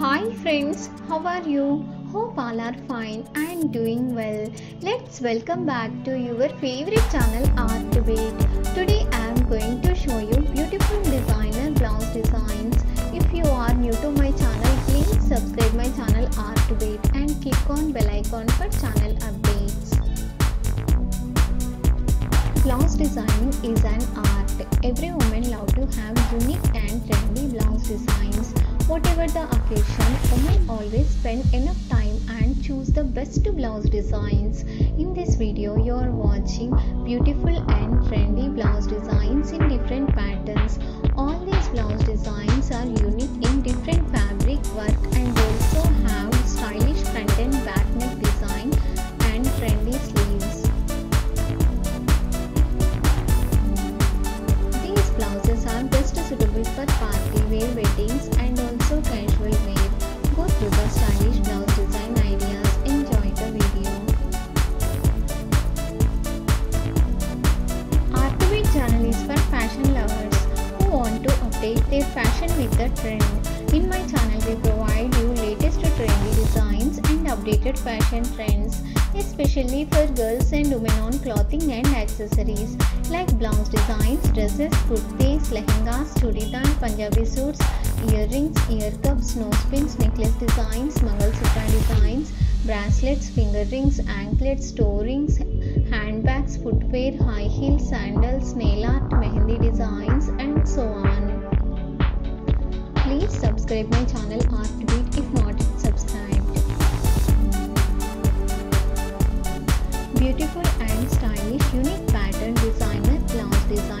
Hi friends, how are you? Hope all are fine and doing well. Let's welcome back to your favorite channel Art Beat. Today I am going to show you beautiful designer blouse designs. If you are new to my channel, please subscribe my channel Art Beat and click on bell icon for channel updates. Blouse designing is an art. Every woman love to have unique and trendy blouse designs. Whatever the occasion, women always spend enough time and choose the best blouse designs. In this video, you are watching beautiful and trendy blouse designs in different patterns. All these blouse designs are unique in different fabric work and also have stylish front and back neck design and trendy sleeves. These blouses are best suitable for wear, weddings, and also casual wear. Go through the stylish blouse design ideas. Enjoy the video. Art Beat channel is for fashion lovers who want to update their fashion with the trend. In my channel, we provide you latest trendy designs and updated fashion trends, especially for girls and women on clothing and accessories like blouse designs, dresses, kurtis, lehengas, churidar, Punjabi suits, earrings, ear cuffs, nose pins, necklace designs, Mangalsutra designs, bracelets, finger rings, anklets, toe rings, handbags, footwear, high heels, sandals, nail art, mehendi designs, and so on. Please subscribe my channel Artbeat stylish, unique pattern designer blouse design